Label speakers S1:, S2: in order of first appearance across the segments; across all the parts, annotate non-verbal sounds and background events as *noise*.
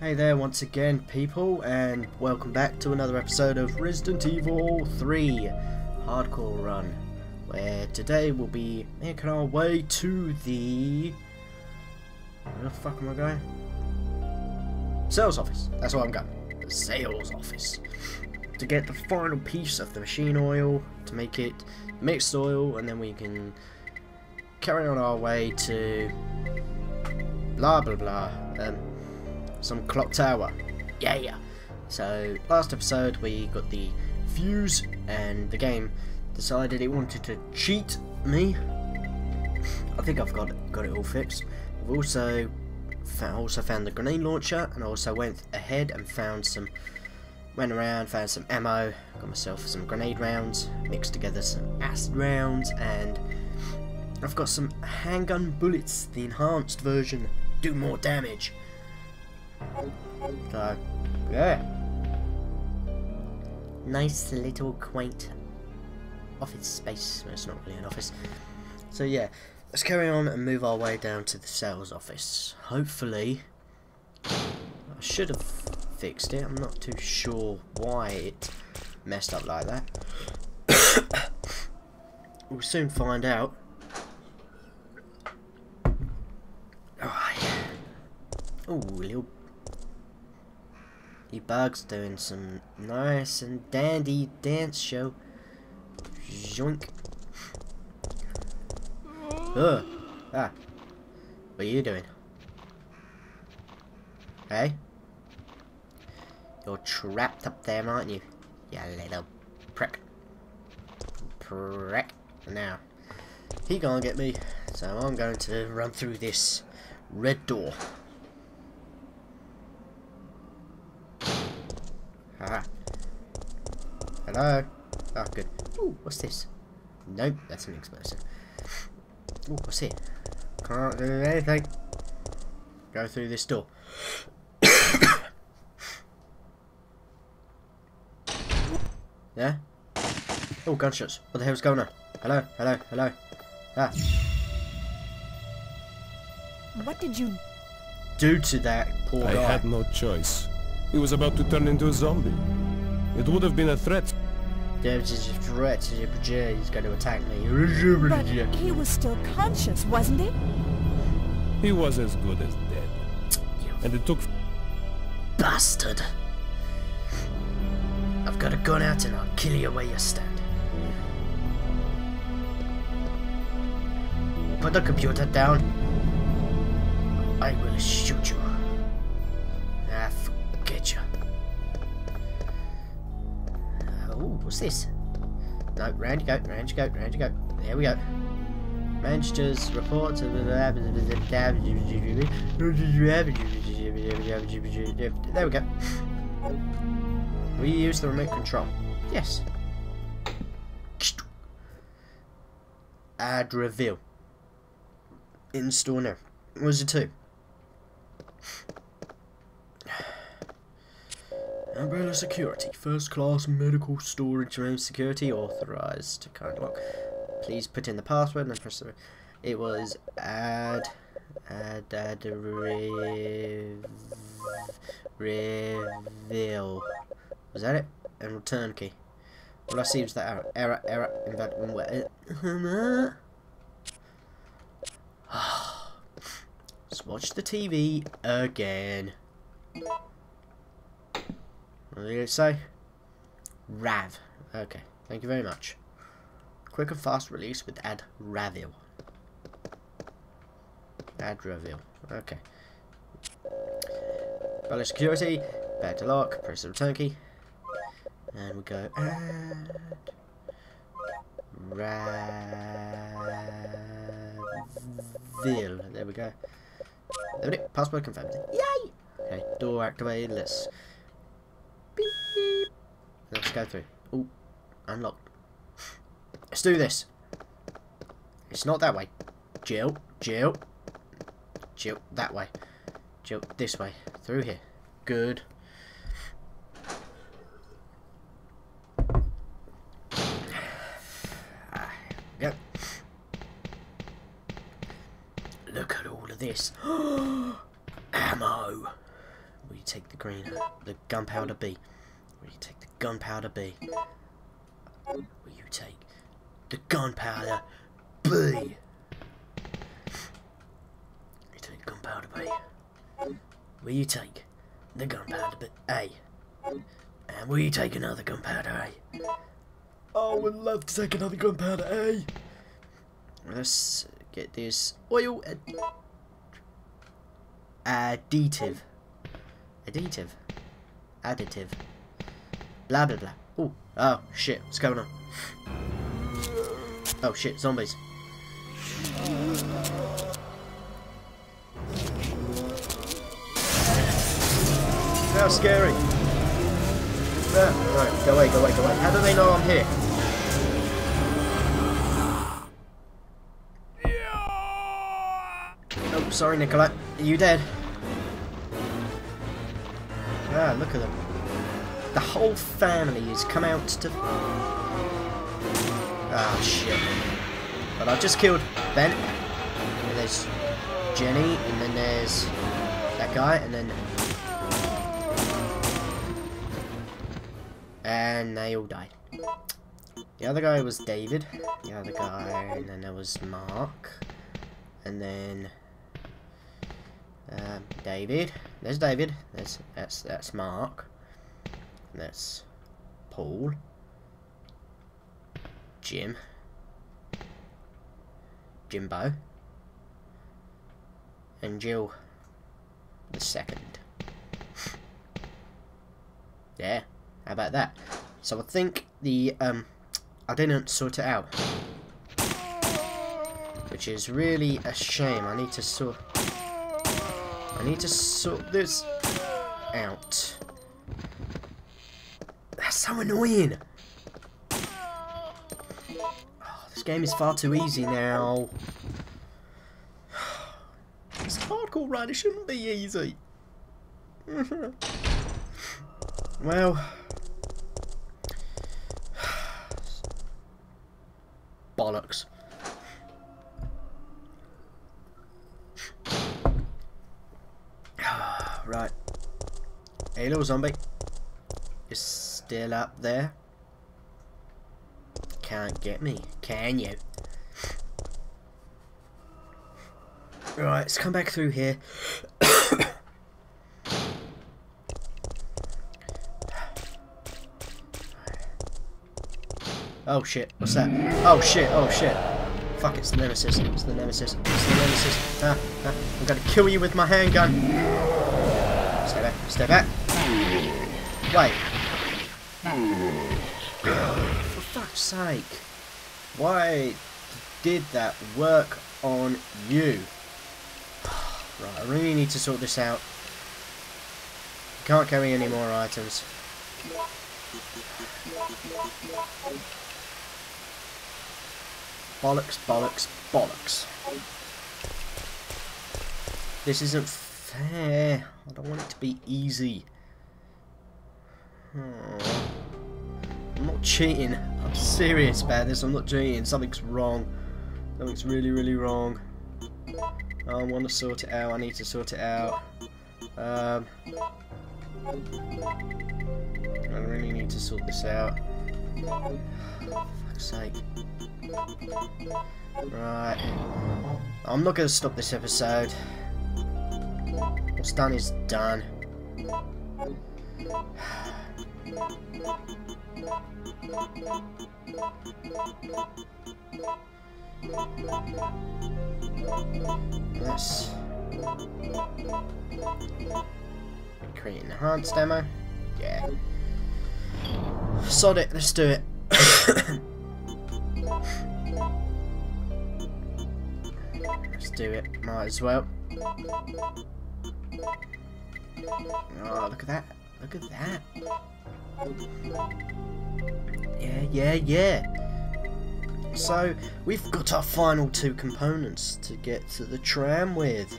S1: Hey there once again people and welcome back to another episode of Resident Evil 3 Hardcore Run where today we'll be making our way to the... Where the fuck am I going? Sales office, that's where I'm going. The sales office. To get the final piece of the machine oil to make it mixed oil and then we can carry on our way to blah blah blah um, some clock tower. Yeah yeah. So last episode we got the fuse and the game decided it wanted to cheat me. I think I've got it, got it all fixed. I've also found, also found the grenade launcher and I also went ahead and found some went around found some ammo got myself some grenade rounds mixed together some acid rounds and I've got some handgun bullets the enhanced version. Do more damage yeah. Nice little quaint office space. It's not really an office. So yeah, let's carry on and move our way down to the sales office. Hopefully, I should have fixed it. I'm not too sure why it messed up like that. *coughs* we'll soon find out. Oh, yeah. Oh, little the bug's doing some nice and dandy dance show. Joink. Ugh. Ah. What are you doing? Hey? You're trapped up there, aren't you? You little prick. Prick. Now, he gonna get me, so I'm going to run through this red door. Hello? Ah, good. Ooh, what's this? Nope, that's an explosive. Ooh, what's it? Can't do anything. Go through this door. *coughs* yeah? Oh, gunshots. What the hell's going on? Hello, hello, hello. Ah.
S2: What did you
S1: do to that poor
S3: I
S1: guy?
S3: I had no choice. He was about to turn into a zombie. It would have been a threat.
S1: There's a threat. He's going to attack me.
S2: But he was still conscious, wasn't he?
S3: He was as good as dead.
S1: You
S3: and it took...
S1: Bastard! I've got a gun out and I'll kill you where you stand. Put the computer down. I will shoot you. What's this? No, round you go, round you go, round you go. There we go. Manchester's report to There we go. We use the remote control. Yes. Add reveal. Install now. Was it two? Umbrella Security, first class medical storage room security authorized to current lock. Please put in the password and press the. It was add add add rev, reveal. Was that it? And return key. All I see was that error error error invalid. Let's *sighs* watch the TV again. What did it say? Rav. Okay, thank you very much. Quick and fast release with add Ravil. Adravil. Okay. Valid security. Back to lock. Press the return key. And we go add Ravil. There we go. There we go. Password confirmed. Yay! Okay, door activated. Let's. Let's go through. Oh, unlocked. Let's do this. It's not that way. Jill, Jill, Jill, that way. Jill, this way. Through here. Good. *sighs* Yep. Look at all of this. *gasps* Ammo. Will you take the green, the gunpowder B? Will you take the gunpowder B? Will you take the gunpowder B? Will You take gunpowder B. Will you take the gunpowder B A? And will you take another gunpowder A? Oh, would love to take another gunpowder A. Let's get this oil ad additive. Additive. Additive. Blah blah blah. Oh, oh shit, what's going on? Oh shit, zombies. How scary. Ah, right, go away, go away, go away. How do they know I'm here? Oh, sorry, Nicolette. Are you dead? Ah, look at them. The whole family has come out to... Ah, shit. But I've just killed Ben. And there's Jenny, and then there's that guy, and then... And they all died. The other guy was David. The other guy, and then there was Mark. And then... Um, David. There's David. There's that's that's Mark. That's Paul. Jim. Jimbo. And Jill the second. *laughs* yeah, how about that? So I think the um I didn't sort it out. Which is really a shame. I need to sort I need to sort this out. That's so annoying. Oh, this game is far too easy now. It's hardcore run, it shouldn't be easy. *laughs* well. *sighs* Bollocks. *sighs* right. Little zombie. You're still up there? Can't get me, can you? Right, let's come back through here. oh shit, what's that? Oh shit, oh shit. Fuck, it's the nemesis, it's the nemesis, it's the nemesis. Ah, ah, I'm gonna kill you with my handgun. Stay back, stay back. Wait. For fuck's sake. Why did that work on you? Right, I really need to sort this out. Can't carry any more items. Bollocks, bollocks, bollocks. This isn't fair. I don't want it to be easy. Oh. Cheating. I'm serious about this. I'm not cheating. Something's wrong. Something's really, really wrong. I want to sort it out. I need to sort it out. Um, I really need to sort this out. For fuck's sake. Right. I'm not going to stop this episode. What's done is done. Yes. Create enhanced demo. Yeah. Sod it, let's do it. *coughs* let's do it, might as well. Oh, look at that. Look at that. Yeah, yeah, yeah. So, we've got our final two components to get to the tram with.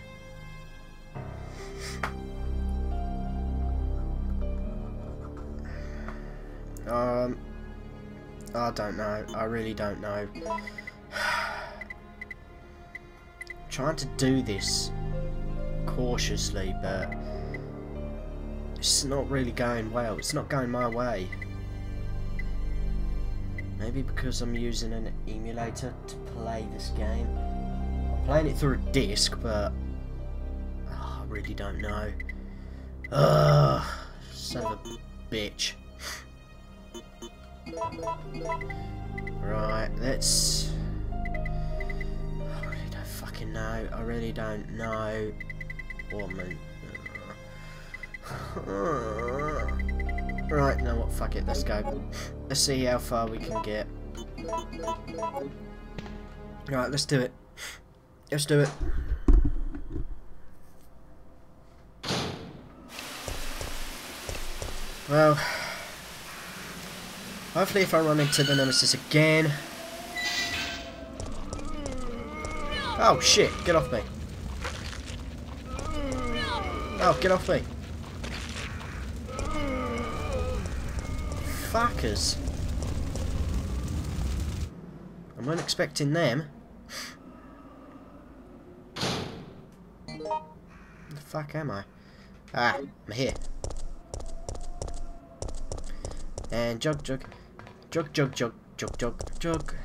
S1: Um, I don't know. I really don't know. *sighs* trying to do this cautiously, but it's not really going well. It's not going my way. Maybe because I'm using an emulator to play this game. I'm playing it through a disc, but oh, I really don't know. Ugh, son a bitch. Right, let's... I really don't fucking know. I really don't know. Woman. Right, now what? Fuck it, let's go. Let's see how far we can get. Right, let's do it. Let's do it. Well, hopefully if I run into the Nemesis again... Oh shit, get off me. Oh, get off me. Fuckers. I wasn't expecting them. the fuck am I? Ah, I'm here. And jug jug. Jug jug jug jug jug jug.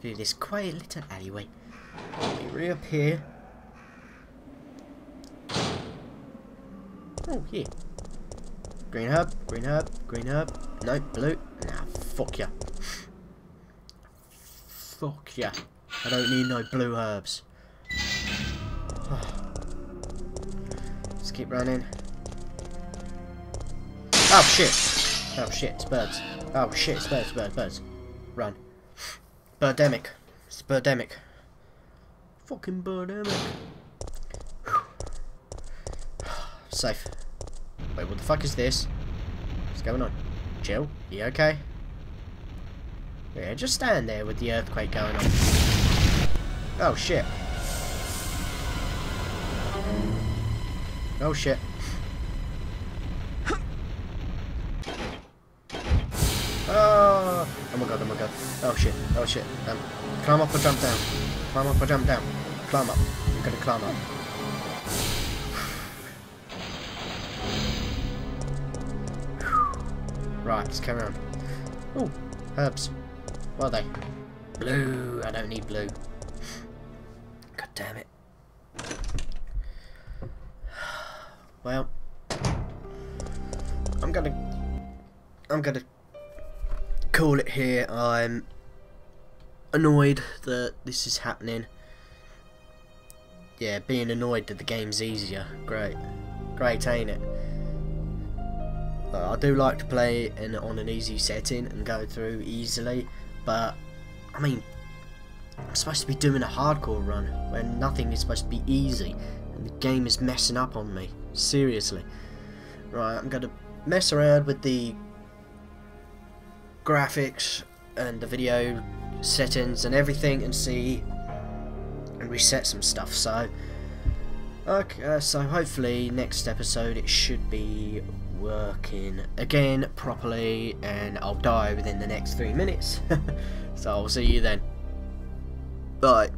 S1: Through this quiet little alleyway. We reappear. Oh, here. Green herb, green herb, green herb. No, blue. Nah, fuck ya. Fuck ya. I don't need no blue herbs. *sighs* Let's keep running. Oh shit! Oh shit, it's birds. Oh shit, it's birds, birds, birds. Run. Birdemic. It's birdemic. Fucking birdemic. *sighs* Safe. What the fuck is this? What's going on? Jill, you okay? Yeah, just stand there with the earthquake going on. Oh shit. Oh shit. Oh, oh my god, oh my god. Oh shit, oh shit. Um, climb up or jump down. Climb up or jump down. Climb up. I'm gonna climb up. Right, let's carry on. Oh, herbs. What are they? Blue. I don't need blue. God damn it. Well, I'm gonna, I'm gonna call it here. I'm annoyed that this is happening. Yeah, being annoyed that the game's easier. Great. Great, ain't it? Uh, I do like to play in on an easy setting and go through easily, but I mean, I'm supposed to be doing a hardcore run when nothing is supposed to be easy, and the game is messing up on me. Seriously. Right, I'm gonna mess around with the graphics and the video settings and everything and see and reset some stuff. So, okay, uh, so hopefully next episode it should be working again properly and I'll die within the next three minutes. *laughs* so I'll see you then. Bye.